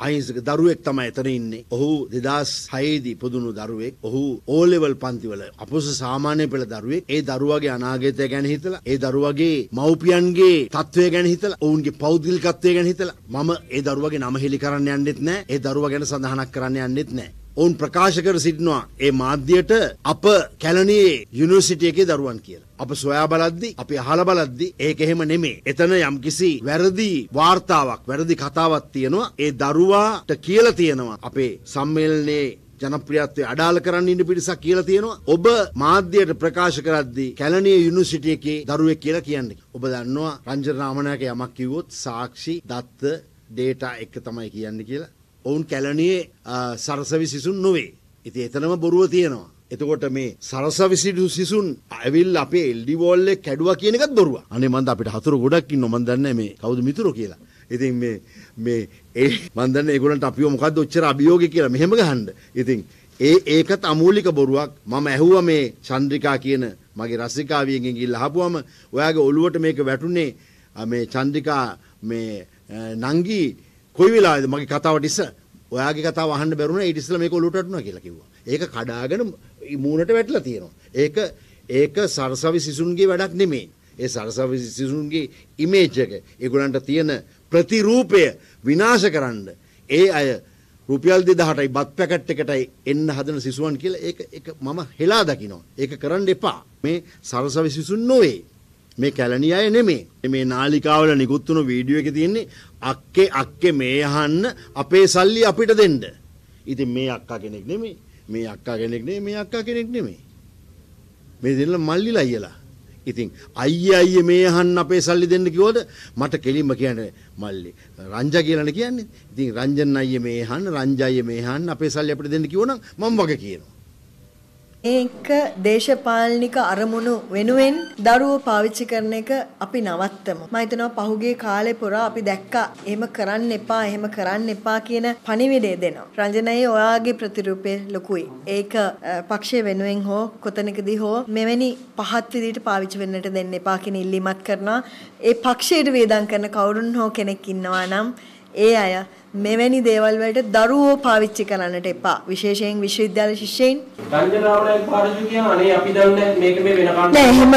අහිංසක දරුවෙක් තමයි එතන ඉන්නේ. ඔහු 2006 දී පුදුණු දරුවෙක්. ඔහු O level පන්තිවල අපොස සාමාන්‍ය පෙළ දරුවෙක්. ඒ දරුවගේ අනාගතය ගැන හිතලා, ඒ දරුවගේ මව්පියන්ගේ තත්ත්වය ගැන හිතලා, ඔවුන්ගේ පෞද්ගලිකත්වය ගැන හිතලා මම ඒ දරුවගේ නම හෙළි කරන්න යන්නෙත් නැහැ. ඒ දරුවා ගැන සඳහනක් කරන්න යන්නෙත් නැහැ. ඔවුන් ප්‍රකාශ කර සිටිනවා ඒ මාධ්‍යයට අප කැලණියේ යුනිවර්සිටි එකේ දරුවන් කියලා. අප සොයා බලද්දි අපි අහලා බලද්දි ඒක එහෙම නෙමේ. එතන යම්කිසි වැරදි වාර්තාවක්, වැරදි කතාවක් තියෙනවා. ඒ දරුවාට කියලා තියෙනවා අපේ සම්මේලනයේ ජනප්‍රියත්වය අඩාල කරන්න ඉන්න පිරිසක් කියලා තියෙනවා. ඔබ මාධ්‍යයට ප්‍රකාශ කරද්දී කැලණිය යුනිවර්සිටි එකේ දරුවෙක් කියලා කියන්නේ. ඔබ දන්නවා රංජන රාමනායක යමක් කිව්වොත් සාක්ෂි දත්ත ඩේටා එක තමයි කියන්නේ කියලා. ඔවුන් කැලණියේ සරසවි සිසුන් නොවේ. ඉතින් එතනම බොරුව තියෙනවා. එතකොට මේ සරසවිසිඩු සිසුන් ඇවිල් අපේ එල්ඩි වෝල්ලේ කැඩුවා කියන එකත් බොරුව. අනේ මන්ද අපිට හතුරු ගොඩක් ඉන්නවා මන් දන්නේ මේ කවුද මිතුරෝ කියලා. ඉතින් මේ මේ ඒ මන් දන්නේ ඒගොල්ලන්ට අපිව මොකද්ද ඔච්චර අභියෝගය කියලා මෙහෙම ගහන්න. ඉතින් ඒ ඒකත් අමූලික බොරුවක්. මම ඇහුවා මේ චන්ද්‍රිකා කියන මගේ රසිකාවියගෙන් ගිහිල්ලා අහපුවම ඔයාගේ ඔළුවට මේක වැටුනේ මේ චන්ද්‍රිකා මේ නංගි කොයි වෙලාවේද මගේ කතාවට ඉස්ස ඔයාගේ කතාව අහන්න බැරුණා ඊට ඉස්සෙල්ලා මේක ඔලුවට වටුණා කියලා කිව්වා. ඒක කඩාගෙන මූණට වැටලා තියෙනවා. ඒක ඒක සරසවි සිසුන්ගේ වැඩක් නෙමෙයි. ඒ සරසවි සිසුන්ගේ ඉමේජ් එක ඒගොල්ලන්ට තියෙන ප්‍රතිරූපය විනාශ කරන්න ඒ අය රුපියල් 2000ටයි බත් පැකට් එකටයි එන්න හදන සිසුවන් කියලා ඒක ඒක මම හෙලා දකිනවා. ඒක කරන්න එපා. මේ සරසවි සිසුන් නොවේ. මේ කැලණි අය නෙමේ. මේ නාලිකාවල නිකුත් වුණු වීඩියෝ එකේ තියෙන්නේ අක්කේ අක්කේ මේ අහන්න අපේ සල්ලි අපිට දෙන්න. ඉතින් මේ අක්කා කෙනෙක් නෙමේ. මේ අක්කා කෙනෙක් නෙමේ. මේ අක්කා කෙනෙක් නෙමේ. මේ දෙන්න මල්ලිලා අයියලා. ඉතින් අයියේ අයියේ මේ අහන්න අපේ සල්ලි දෙන්න කිව්වද මට කෙලින්ම කියන්නේ මල්ලි රංජා කියලානේ කියන්නේ. ඉතින් රංජන් අයියේ මේ අහන්න රංජා අයියේ මේ අහන්න අපේ සල්ලි අපිට දෙන්න කිව්වනම් මම වගේ කියනවා. ඒක දේශපාලනික අරමුණු වෙනුවෙන් දරුවෝ පාවිච්චි කරන එක අපි නවත්තමු. මම හිතනවා පහුගිය කාලේ පුරා අපි දැක්කා එහෙම කරන්න එපා, එහෙම කරන්න එපා කියන පණිවිඩය දෙනවා. රංජනයේ ඔයාගේ ප්‍රතිරූපය ලොකුයි. ඒක පක්ෂය වෙනුවෙන් හෝ කොතනකදී හෝ මෙවැනි පහත් විදිහට පාවිච්චි වෙන්නට දෙන්න එපා කියන ඉල්ලීමක් කරනවා. ඒ පක්ෂයට වේදම් කරන කවුරුන් හෝ කෙනෙක් ඉන්නවා නම් ඒ අය මෙවැනි දේවල් වලට දරුවෝ පාවිච්චි කරන්නට එපා. විශේෂයෙන් විශ්වවිද්‍යාල ශිෂ්‍යයින්. රංජන රාවණයි පාරජු කියන අනේ අපි දන්නේ මේක මේ වෙන කාණ්ඩ. නෑ එහෙම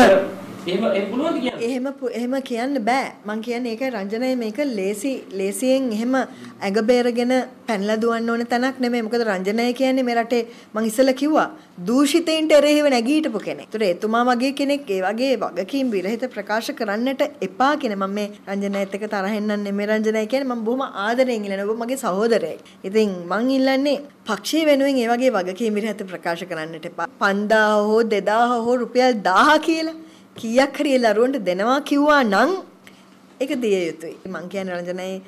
එහෙම එහෙම පුළුවන්ද කියන්නේ? එහෙම එහෙම කියන්න බෑ. මං කියන්නේ ඒකයි රංජනයි මේක ලේසි ලේසියෙන් එහෙම ඇඟ බේරගෙන පැනලා දුවන්න ඕන තැනක් නෙමෙයි. මොකද රංජනය කියන්නේ මේ රටේ මං ඉස්සෙල්ලා කිව්වා දූෂිතයින්ට එරෙහිව නැගීටපු කෙනෙක්. ඒතර එතුමා වගේ කෙනෙක් ඒ වගේ වගකීම් විරහිත ප්‍රකාශ කරන්නට එපා කියන මම මේ රංජනයත් එක්ක තරහෙන් නම් නෙමෙයි රංජනය කියන්නේ මම බොහොම ආදරෙන් ඉල්ලන ඔබ මගේ සහෝදරයෙක්. ඉතින් මං ඉල්ලන්නේ පක්ෂයේ වෙනුවෙන් ඒ වගේ වගකීම් විරහිත ප්‍රකාශ කරන්නට එපා. 5000 හෝ 2000 හෝ රුපියල් 1000 කියලා කීයක් හරි ලරුවන්ට දෙනවා කිව්වා නම් ඒක දිය යුතුයි. මං කියන්නේ රංජනයි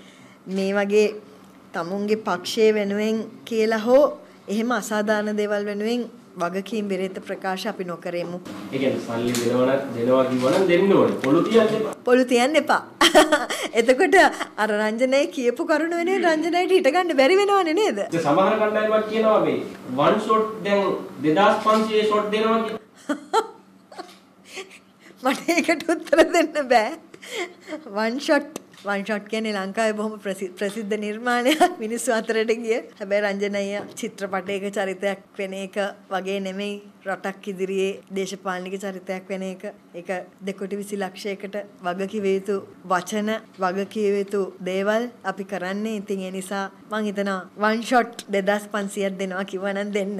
මේ වගේ තමුන්ගේ පක්ෂයේ වෙනුවෙන් කියලා හෝ එහෙම අසාධාරණ දේවල් වෙනුවෙන් වගකීම් විරහිත ප්‍රකාශ අපි නොකරෙමු. ඒ කියන්නේ සල්ලි දෙනවා දෙනවා කිව්වනම් දෙන්න ඕනේ. පොළු තියන්න එපා. පොළු තියන්න එපා. එතකොට අර රංජනයේ කියපු කරුණ වෙනුවෙන් රංජනයට හිට ගන්න බැරි වෙනවනේ නේද? සමහර කණ්ඩායමක් කියනවා මේ one shot දැන් 2500 shot දෙනවා කියලා. මට ඒකට උත්තර දෙන්න බෑ. one shot වන් ෂොට් කියන්නේ ලංකාවේ බොහොම ප්‍රසිද්ධ නිර්මාණයක් මිනිස්සු අතරට ගිය. හැබැයි රංජනය චිත්‍රපටයක චරිතයක් වෙන එක වගේ නෙමෙයි රටක් ඉදිරියේ දේශපාලනික චරිතයක් වෙන එක. ඒක දෙකොටි 20 ලක්ෂයකට වග කිව යුතු වචන වග කිව යුතු දේවල් අපි කරන්නේ. ඉතින් ඒ නිසා මං හිතනවා වන් ෂොට් 2500ක් දෙනවා කිව්වනම් දෙන්න.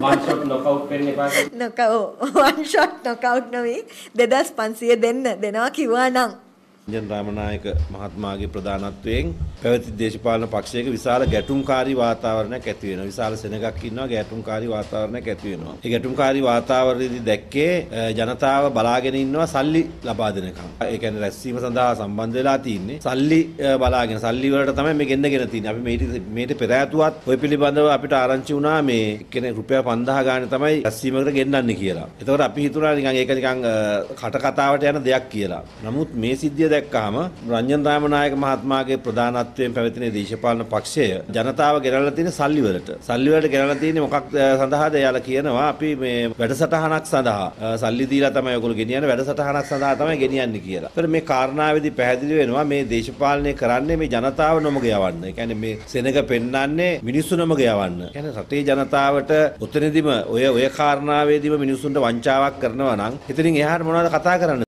වන් ෂොට් නොකවුට් වෙන්න එපා. නොකව් වන් ෂොට් නොකවුට් නෙවෙයි 2500 දෙන්න දෙනවා කිව්වා නම් රංජන් රාමනායක මහත්මයාගේ ප්‍රධානත්වයෙන් පැවති දේශපාලන පක්ෂයක විශාල ගැටුම්කාරී වාතාවරණයක් ඇති වෙනවා. විශාල සෙනගක් ඉන්නවා ගැටුම්කාරී වාතාවරණයක් ඇති වෙනවා. ඒ ගැටුම්කාරී වාතාවරණයේදී දැක්කේ ජනතාව බලාගෙන ඉන්නවා සල්ලි ලබා දෙනකම්. ඒ කියන්නේ රැස්වීම සඳහා සම්බන්ධ වෙලා තින්නේ සල්ලි බලාගෙන සල්ලි වලට තමයි මේ ගෙන්නගෙන තින්නේ. අපි මේට මේට පෙර ඇතුවත් ඔය පිළිබඳව අපිට ආරංචි වුණා මේ කියන්නේ රුපියල් 5000 ගානේ තමයි රැස්වීමකට ගෙන්නන්නේ කියලා. එතකොට අපි හිතුණා නිකන් ඒක නිකන් කට කතාවට යන දෙයක් කියලා. නමුත් මේ සිද්ධිය දැක්කහම රංජන් රාමනායක මහත්මයාගේ ප්‍රධානත්වයෙන් පැවතින දේශපාලන පක්ෂය ජනතාව ගෙනල්ලා තියෙන සල්ලි වලට. සල්ලි වලට ගෙනල්ලා තියෙන්නේ මොකක් සඳහාද? එයාලා කියනවා අපි මේ වැඩසටහනක් සඳහා අ, සල්ලි දීලා තමයි ඔයගොල්ලෝ ගෙනියන්නේ වැඩසටහනක් සඳහා තමයි ගෙනියන්නේ කියලා. ඒතර මේ කාරණාවේදී පැහැදිලි වෙනවා මේ දේශපාලනය කරන්නේ මේ ජනතාව නොමග යවන්න. ඒ කියන්නේ මේ සෙනඟ පෙන්වන්නේ මිනිස්සු නොමග යවන්න. ඒ කියන්නේ රටේ ජනතාවට උතනදිම ඔය ඔය කාරණාවේදීම මිනිස්සුන්ට වංචාවක් කරනවා නම් ඉතින් එහාට මොනවද කතා කරන්න